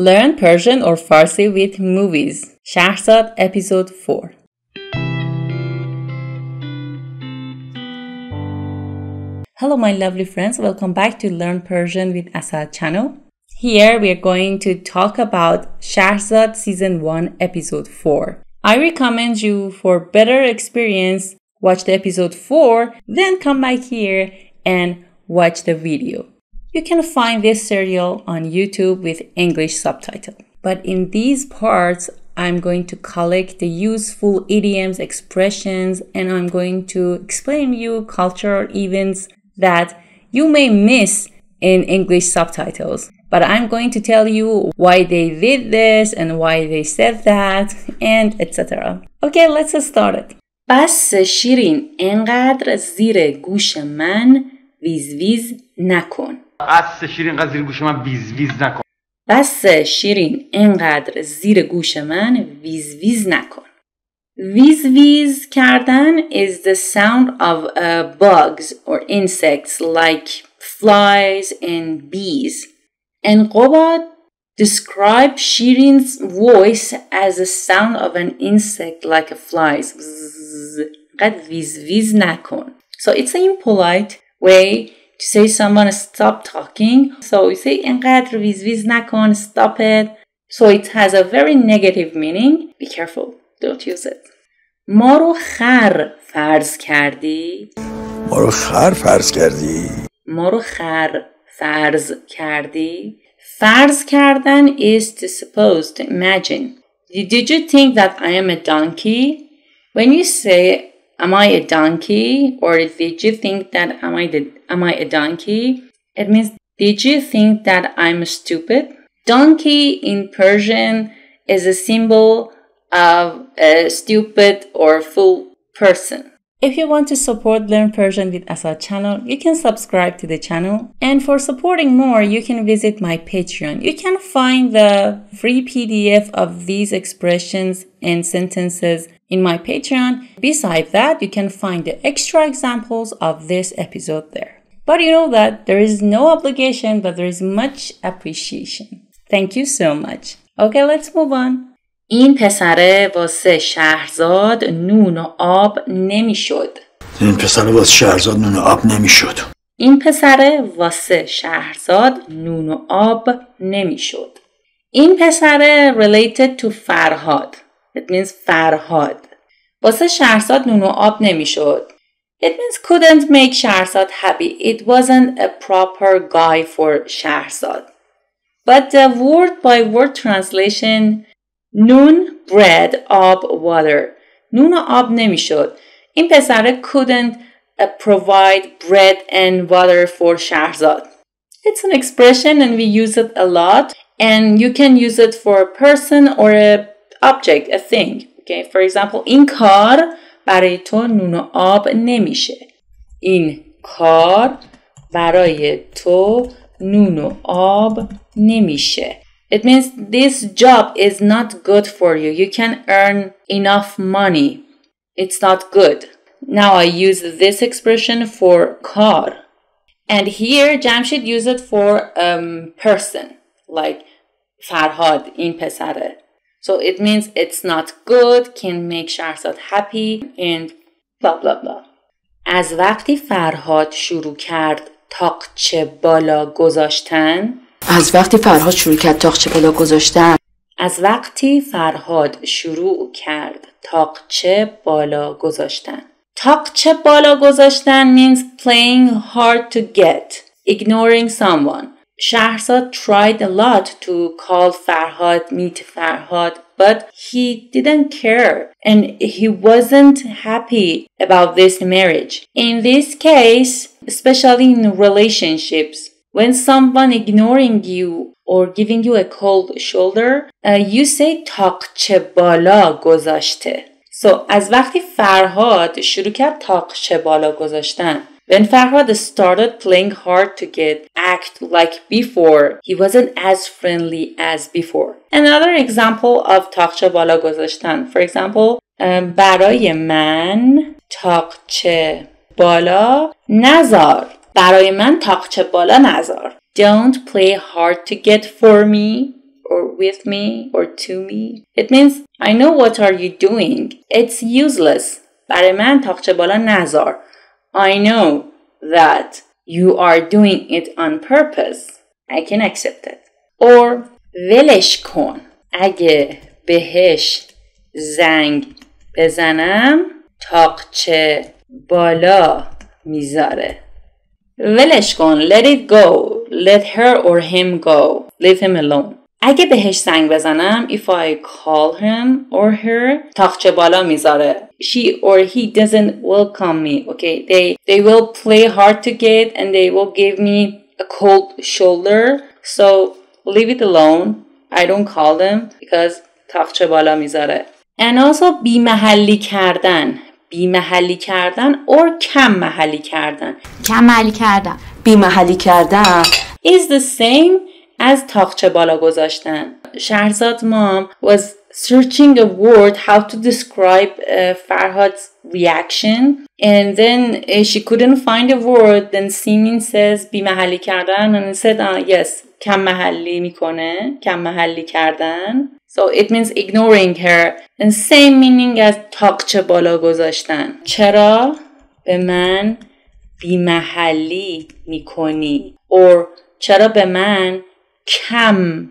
Learn Persian or Farsi with movies. Shahrzad episode 4. Hello my lovely friends, welcome back to Learn Persian with Asal channel. Here we are going to talk about Shahrzad season 1 episode 4. I recommend you for better experience watch the episode 4 then come back here and watch the video. You can find this serial on YouTube with English subtitle. But in these parts, I'm going to collect the useful idioms, expressions, and I'm going to explain you cultural events that you may miss in English subtitles. But I'm going to tell you why they did this and why they said that and etc. Okay, let's start it. بس شیرین انقدر زیر گوش من ویز ویز نکن بس شیرین اینقدر زیر گوش من ویز ویز نکن بس شیرین اینقدر زیر گوش من ویز ویز نکن ویز ویز کردن is the sound of uh, bugs or insects like flies and bees and Qobad describe Shirin's voice as the sound of an insect like a flies قد ویز ویز نکن so it's an impolite way to say someone stop talking. So you say اینقدر ویز ویز نکن, stop it. So it has a very negative meaning. Be careful, don't use it. ما رو خر فرض کردی ما رو خر فرض کردی ما رو خر فرض کردی فرض کردن is to suppose, to imagine. Did you think that I am a donkey? When you say am I a donkey? Or did you think that am I the, am I a donkey? It means did you think that I'm stupid? Donkey in Persian is a symbol of a stupid or fool person. If you want to support Learn Persian with Asal channel, you can subscribe to the channel. And for supporting more, you can visit my Patreon. You can find the free PDF of these expressions and sentences in my Patreon. Besides that, you can find the extra examples of this episode there. But you know that there is no obligation, but there is much appreciation. Thank you so much. Okay, let's move on. این پسره واسه شهرزاد نون و آب نمیشد. این پسره واسه شهرزاد نون و آب نمیشد. این پسره واسه شهرزاد نون و آب نمیشد. این پسره related to فرهاد. It means فرهاد. واسه شهرزاد نون و آب نمیشد. It means couldn't make شهرزاد happy. It wasn't a proper guy for شهرزاد. But the word by word translation نون bread آب water نون و آب نمیشد این پسره couldn't uh, provide bread and water for شهرزاد It's an expression and we use it a lot and you can use it for a person or a object, a thing. Okay, for example, این کار برای تو نون و آب نمیشه. این کار برای تو نون و آب نمیشه. It means this job is not good for you. You can earn enough money. It's not good. Now I use this expression for car. And here Jamshid use it for um person like Farhad in Pesare. So it means it's not good, can make Shahrzad happy and blah blah blah. از وقتی فرهاد شروع کرد تاقچه بالا گذاشتن از وقتی فرهاد شروع کرد تاقچه بالا گذاشتن. از وقتی فرهاد شروع کرد تاقچه بالا گذاشتن. تاقچه بالا گذاشتن means playing hard to get ignoring someone. Shahrzad tried a lot to call Farhad meet Farhad but he didn't care and he wasn't happy about this marriage in this case especially in relationships when someone ignoring you or giving you a cold shoulder, uh, you say تاقچه بالا گذاشته. So از وقتی فرهاد شروع کرد تاقچه بالا گذاشتن When Farhad started playing hard to get act like before, he wasn't as friendly as before. Another example of تاقچه بالا گذاشتن. For example, um, برای من تاقچه بالا نزار. برای من تاقچه بالا نذار. Don't play hard to get for me or with me or to me. It means I know what are you doing. It's useless. برای من تاقچه بالا نزار. I know that you are doing it on purpose. I can accept it. Or ولش کن. اگه بهش زنگ بزنم تاقچه بالا میذاره. ولش کن. Let it go. Let her or him go. Leave him alone. اگه بهش زنگ بزنم if I call him or her تاخچه بالا می‌ذاره she or he doesn't welcome me okay they they will play hard to get and they will give me a cold shoulder so leave it alone I don't call them because تاخچه بالا می‌ذاره and also بی محلی کردن بی محلی کردن or کم محلی کردن کم محلی کردن بی محلی کردن is the same از تاخچه بالا گذاشتن شهرزاد mom was searching a word how to describe uh, Farhad's reaction and then uh, she couldn't find a word then Simin says بی محلی کردن and said uh, yes کم محلی میکنه کم محلی کردن so it means ignoring her and same meaning as تاقچه بالا گذاشتن چرا به من بی محلی میکنی or چرا به من کم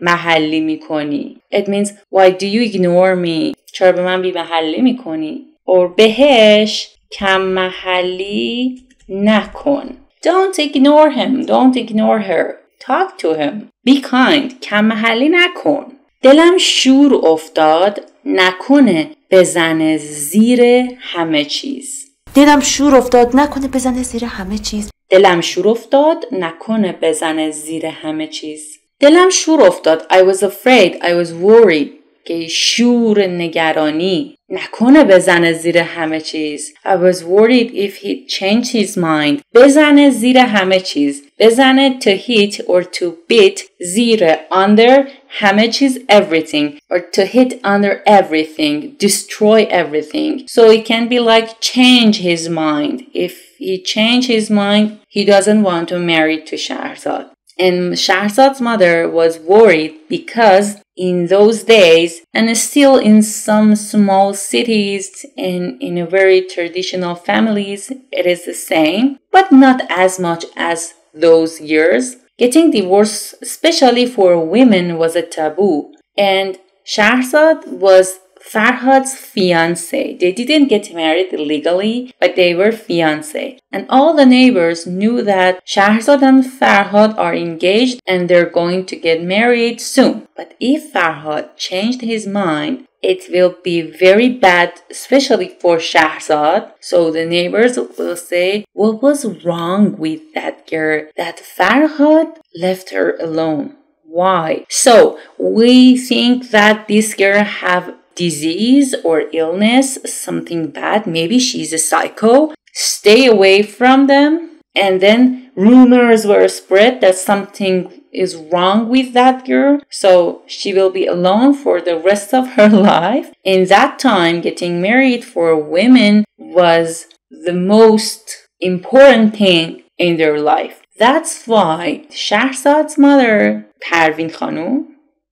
محلی می‌کنی. It means why do you ignore me? چرا به من بی محلی می‌کنی؟ Or بهش کم محلی نکن. Don't ignore him. Don't ignore her. Talk to him. Be kind. کم محلی نکن. دلم شور افتاد. نکنه بزنه زیر همه چیز. دلم شور افتاد. نکنه بزنه زیر همه چیز. دلم شور افتاد نکنه بزنه زیر همه چیز دلم شور افتاد I was afraid I was worried که شور نگرانی نکنه بزنه زیر همه چیز I was worried if he changed his mind بزنه زیر همه چیز بزنه to hit or to beat زیر under همه چیز everything or to hit under everything destroy everything so it can be like change his mind if he changed his mind he doesn't want to marry to Shahrzad and Shahrzad's mother was worried because in those days, and still in some small cities and in a very traditional families, it is the same, but not as much as those years. Getting divorced, especially for women, was a taboo. And Shahrzad was Farhad's fiance. They didn't get married legally, but they were fiance. And all the neighbors knew that Shahrzad and Farhad are engaged and they're going to get married soon. But if Farhad changed his mind, it will be very bad, especially for Shahrzad. So the neighbors will say, What was wrong with that girl that Farhad left her alone? Why? So we think that this girl have disease or illness, something bad, maybe she's a psycho, stay away from them. And then rumors were spread that something is wrong with that girl, so she will be alone for the rest of her life. In that time, getting married for women was the most important thing in their life. That's why Shahrzad's mother, Parvin Khanum,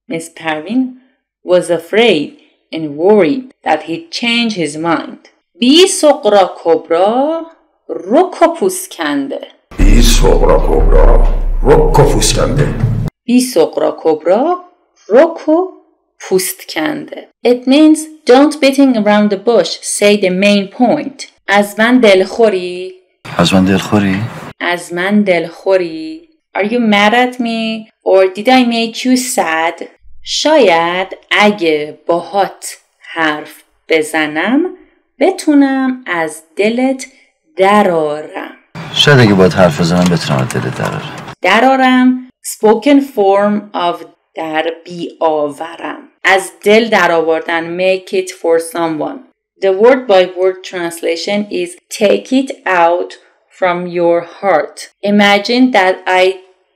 Miss Parvin, was afraid and worried that he'd change his mind. بی سقرا کبرا رکا پوسکنده بی سقرا کبرا رکا پوسکنده بی سقرا کبرا رکو پوست کنده It means don't beating around the bush say the main point از من دلخوری از من دلخوری؟ از من دلخوری Are you mad at me or did I make you sad شاید اگه باهات حرف بزنم بتونم از دلت درارم شاید اگه باید حرف بزنم بتونم از دلت درارم درارم spoken form of در بیاورم از دل درآوردن make it for someone the word by word translation is take it out from your heart imagine that I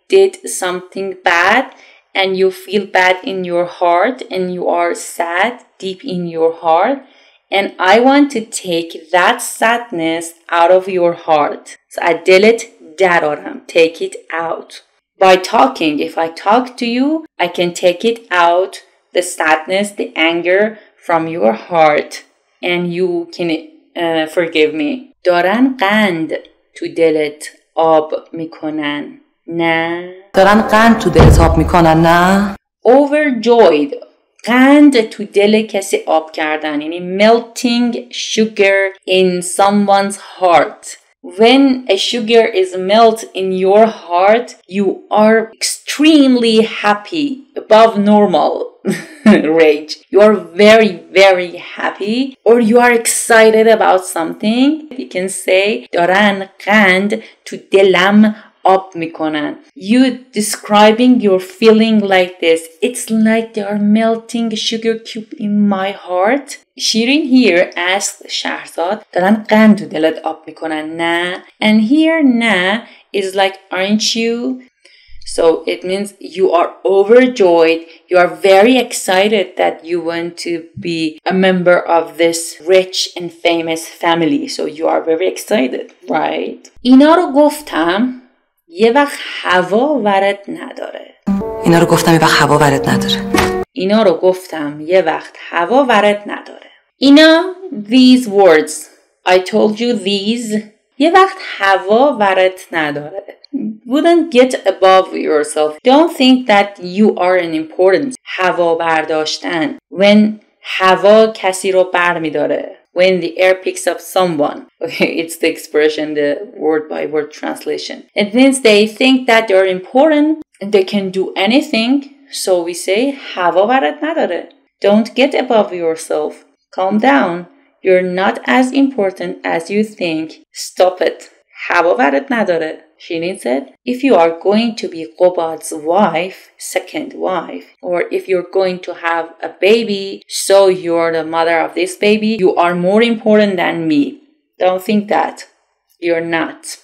did something bad and you feel bad in your heart and you are sad deep in your heart and I want to take that sadness out of your heart. So I دلت درارم. Take it out. by talking. If I talk to you, I can take it out, the sadness, the anger from your heart, and you can uh, forgive me. دارن قند تو دلت آب میکنن نه دارن قند تو دلت آب می‌کنن نه overjoyed قند تو دل کسی آب کردن یعنی melting sugar in someone's heart when a sugar is melt in your heart, you are extremely happy, above normal rage. You are very, very happy, or you are excited about something. You can say, دارن قند تو دلم آب میکنن. You describing your feeling like this. It's like they are melting a sugar cube in my heart. Shirin here asked Shahzad دارن قند تو دلت آب میکنن نه and here نه is like aren't you so it means you are overjoyed you are very excited that you want to be a member of this rich and famous family so you are very excited right اینا رو گفتم یه وقت هوا ورد نداره. اینا رو گفتم یه وقت هوا ورد نداره. اینا رو گفتم یه وقت هوا ورد نداره. اینا these words. I told you these. یه وقت هوا ورد نداره. Wouldn't get above yourself. Don't think that you are an important. هوا برداشتن. When هوا کسی رو بر میداره when the air picks up someone okay it's the expression the word by word translation it means they think that they're important and they can do anything so we say هوا ورد نداره don't get above yourself calm down you're not as important as you think stop it هوا ورد نداره Shirin said, if you are going to be Qobad's wife, second wife, or if you're going to have a baby, so you're the mother of this baby, you are more important than me. Don't think that. You're not.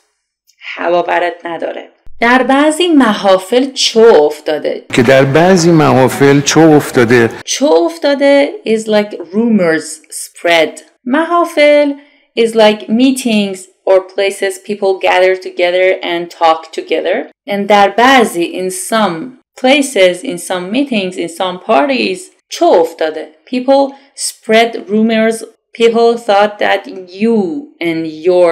هوا برات نداره. در بعضی محافل چو افتاده. که در بعضی محافل چو افتاده. چو افتاده is like rumors spread. محافل is like meetings or places people gather together and talk together. And در بعضی in some places, in some meetings, in some parties چو افتاده. People spread rumors. People thought that you and your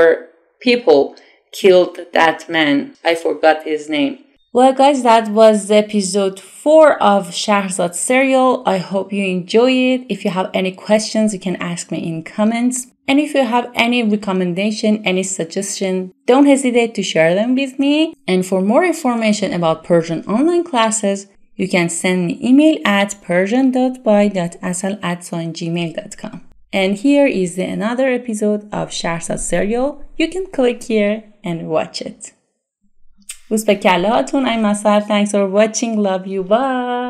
people killed that man. I forgot his name. Well, guys, that was episode 4 of Shahrzad serial. I hope you enjoy it. If you have any questions, you can ask me in comments. And if you have any recommendation, any suggestion, don't hesitate to share them with me. And for more information about Persian online classes, you can send me email at persian.by.asal at gmail.com. And here is another episode of Shahrzad serial. You can click here and watch it. روز به کلاتون I'm Mazhar thanks for watching love you bye